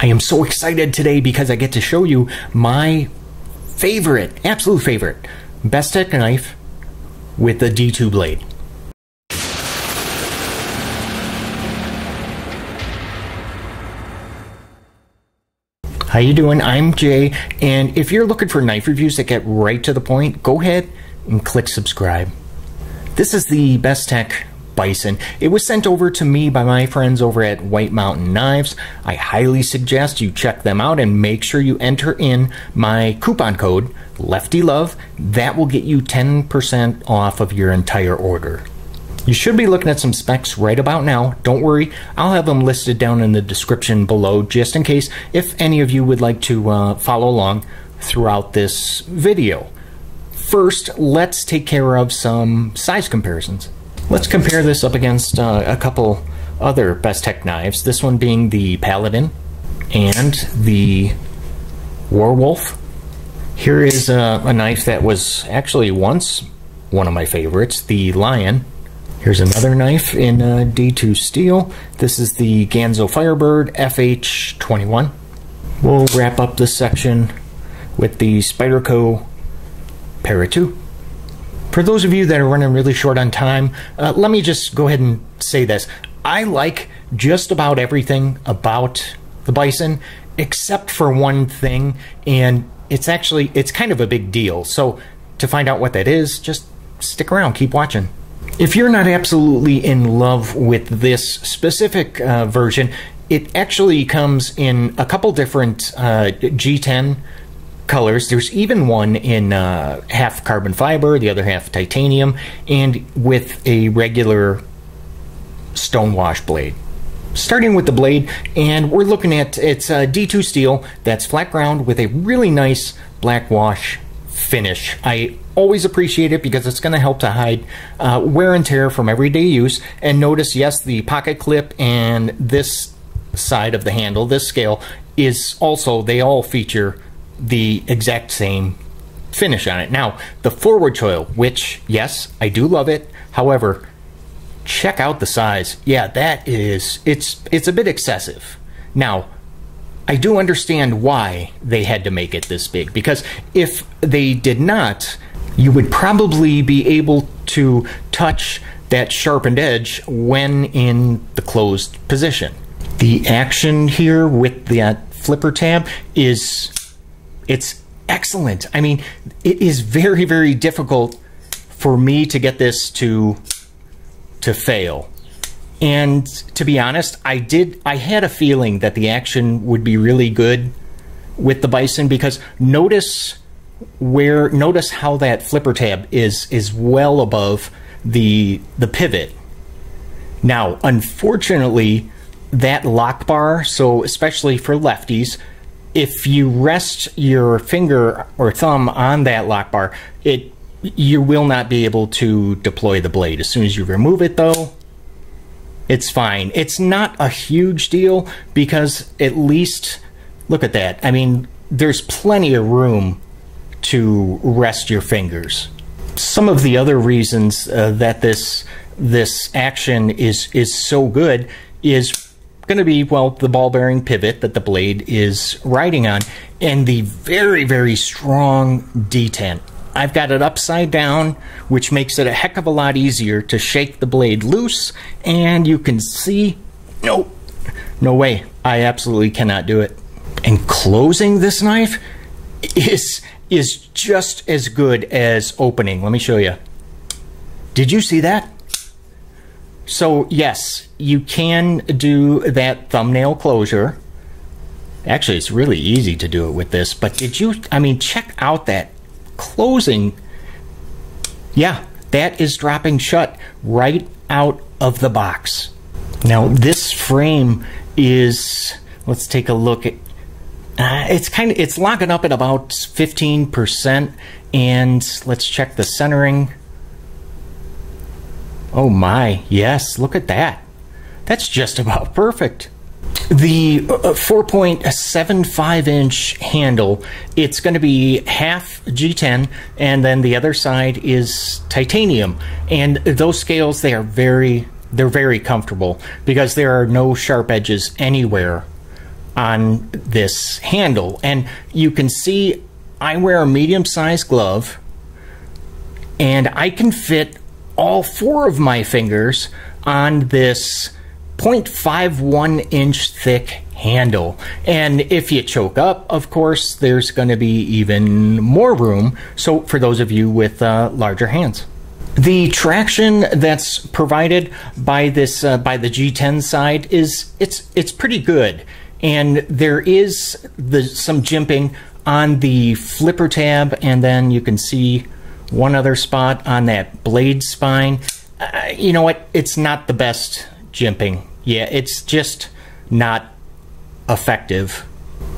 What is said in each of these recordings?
I am so excited today because I get to show you my favorite, absolute favorite, Bestech knife with the D2 blade. How you doing? I'm Jay, and if you're looking for knife reviews that get right to the point, go ahead and click subscribe. This is the Bestech Bison. It was sent over to me by my friends over at White Mountain Knives. I highly suggest you check them out and make sure you enter in my coupon code Lefty Love. That will get you 10% off of your entire order. You should be looking at some specs right about now. Don't worry, I'll have them listed down in the description below just in case if any of you would like to uh, follow along throughout this video. First, let's take care of some size comparisons. Let's compare this up against uh, a couple other Bestech knives, this one being the Paladin and the Warwolf. Here is a, a knife that was actually once one of my favorites, the Lion. Here's another knife in uh, D2 steel. This is the Ganzo Firebird FH21. We'll wrap up this section with the Spyderco Para 2. For those of you that are running really short on time, uh, let me just go ahead and say this. I like just about everything about the Bison except for one thing, and it's actually, it's kind of a big deal. So to find out what that is, just stick around, keep watching. If you're not absolutely in love with this specific uh, version, it actually comes in a couple different uh, G10 colors. There's even one in uh, half carbon fiber, the other half titanium, and with a regular stonewash blade. Starting with the blade, and we're looking at it's a D2 steel that's flat ground with a really nice black wash finish. I always appreciate it because it's going to help to hide uh, wear and tear from everyday use. And notice, yes, the pocket clip and this side of the handle, this scale, is also, they all feature the exact same finish on it. Now, the forward choil, which, yes, I do love it. However, check out the size. Yeah, that is, it's, it's a bit excessive. Now, I do understand why they had to make it this big because if they did not, you would probably be able to touch that sharpened edge when in the closed position. The action here with that flipper tab is it's excellent. I mean, it is very very difficult for me to get this to to fail. And to be honest, I did I had a feeling that the action would be really good with the Bison because notice where notice how that flipper tab is is well above the the pivot. Now, unfortunately, that lock bar, so especially for lefties, if you rest your finger or thumb on that lock bar, it you will not be able to deploy the blade. As soon as you remove it though, it's fine. It's not a huge deal because at least look at that. I mean, there's plenty of room to rest your fingers. Some of the other reasons uh, that this this action is is so good is going to be well the ball bearing pivot that the blade is riding on and the very very strong detent I've got it upside down, which makes it a heck of a lot easier to shake the blade loose. And you can see, nope, no way. I absolutely cannot do it. And closing this knife is is just as good as opening. Let me show you. Did you see that? So yes, you can do that thumbnail closure. Actually, it's really easy to do it with this, but did you, I mean, check out that closing, yeah, that is dropping shut right out of the box. Now, this frame is, let's take a look at, uh, it's kind of, it's locking up at about 15%, and let's check the centering. Oh my, yes, look at that. That's just about perfect. The uh, 4.75 inch handle, it's going to be half G10 and then the other side is titanium. And those scales, they are very, they're very comfortable because there are no sharp edges anywhere on this handle. And you can see I wear a medium sized glove and I can fit all four of my fingers on this 0.51 inch thick handle. And if you choke up, of course, there's going to be even more room. So for those of you with uh, larger hands. The traction that's provided by this uh, by the G10 side is it's it's pretty good, and there is the some jimping on the flipper tab, and then you can see one other spot on that blade spine. Uh, you know what? It's not the best jimping. Yeah, it's just not effective.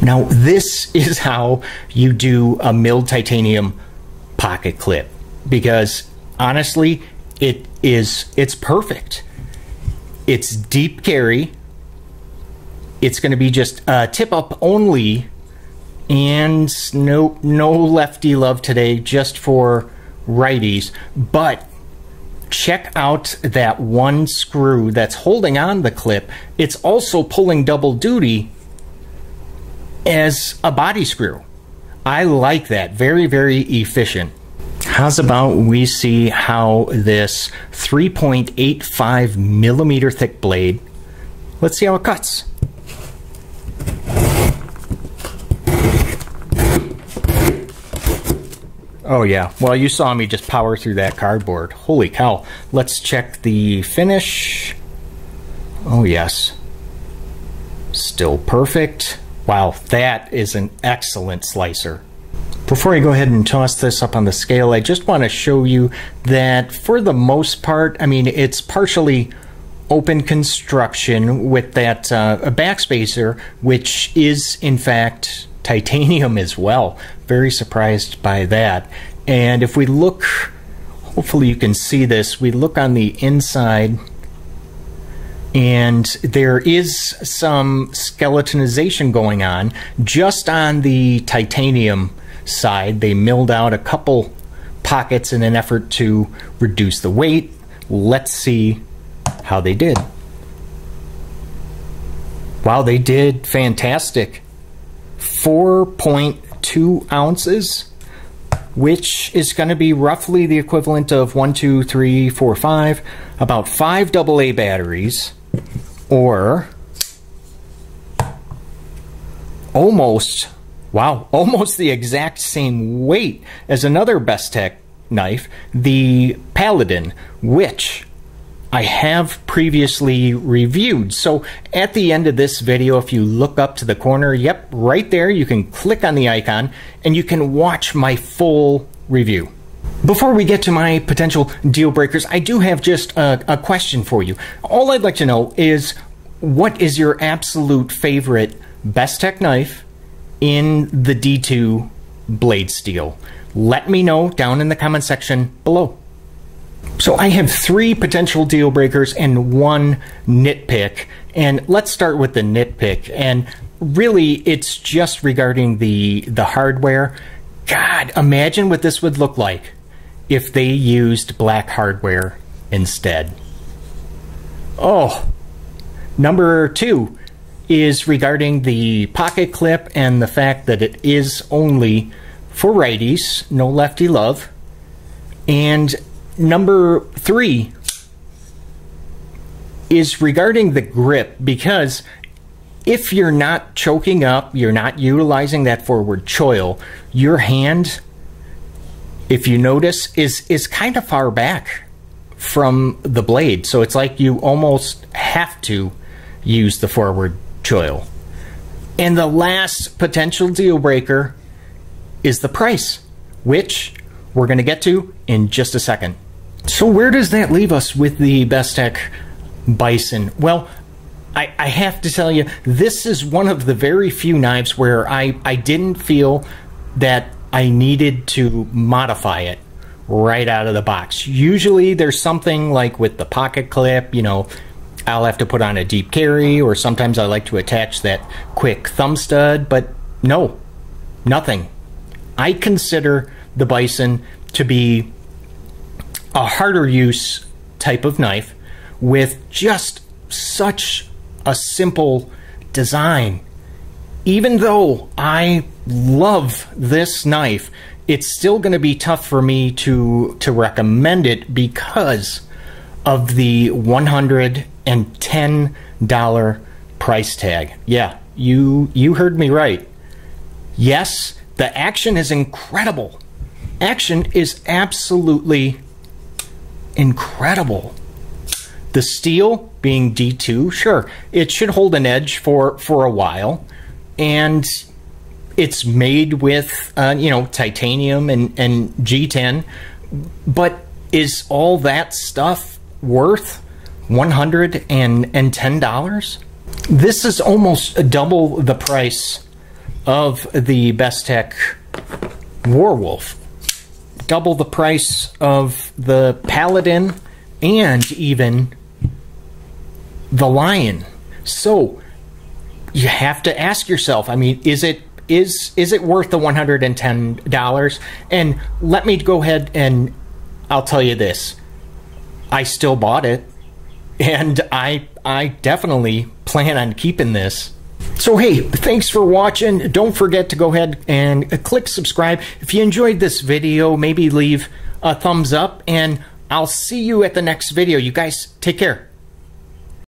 Now, this is how you do a milled titanium pocket clip because honestly, it is it's perfect. It's deep carry. It's going to be just uh, tip up only and no no lefty love today just for righties. But check out that one screw that's holding on the clip. It's also pulling double duty as a body screw. I like that. Very very efficient. How's about we see how this 3.85 millimeter thick blade let's see how it cuts Oh yeah, well you saw me just power through that cardboard. Holy cow. Let's check the finish. Oh yes. Still perfect. Wow, that is an excellent slicer. Before I go ahead and toss this up on the scale, I just want to show you that for the most part, I mean, it's partially open construction with that uh, backspacer, which is in fact titanium as well. Very surprised by that. And if we look, hopefully you can see this, we look on the inside and there is some skeletonization going on just on the titanium side. They milled out a couple pockets in an effort to reduce the weight. Let's see how they did. Wow, they did fantastic. 4.2 ounces, which is going to be roughly the equivalent of one, two, three, four, five, about five AA batteries, or almost, wow, almost the exact same weight as another Bestech knife, the Paladin, which I have previously reviewed. So at the end of this video, if you look up to the corner, yep, right there, you can click on the icon and you can watch my full review. Before we get to my potential deal breakers, I do have just a, a question for you. All I'd like to know is what is your absolute favorite Bestech knife in the D2 blade steel? Let me know down in the comment section below. So I have three potential deal breakers and one nitpick. And let's start with the nitpick. And really, it's just regarding the the hardware. God, imagine what this would look like if they used black hardware instead. Oh, number two is regarding the pocket clip and the fact that it is only for righties, no lefty love. And number three is regarding the grip because if you're not choking up, you're not utilizing that forward choil, your hand, if you notice, is is kind of far back from the blade. So it's like you almost have to use the forward choil. And the last potential deal breaker is the price, which we're going to get to in just a second. So where does that leave us with the Bestech Bison? Well, I, I, have to tell you, this is one of the very few knives where I, I didn't feel that I needed to modify it right out of the box. Usually there's something like with the pocket clip, you know, I'll have to put on a deep carry or sometimes I like to attach that quick thumb stud, but no, nothing. I consider the Bison to be a harder use type of knife with just such a simple design even though I love this knife, it's still going to be tough for me to to recommend it because of the $110 price tag. Yeah, you you heard me right. Yes, the action is incredible. Action is absolutely incredible. The steel being D2, sure, it should hold an edge for for a while and it's made with uh, you know titanium and, and G10 but is all that stuff worth $110 this is almost double the price of the Bestech Warwolf double the price of the Paladin and even the Lion. So you have to ask yourself i mean is it is is it worth the $110 and let me go ahead and i'll tell you this. I still bought it and i i definitely plan on keeping this so hey thanks for watching. Don't forget to go ahead and click subscribe. If you enjoyed this video maybe leave a thumbs up and i'll see you at the next video. You guys take care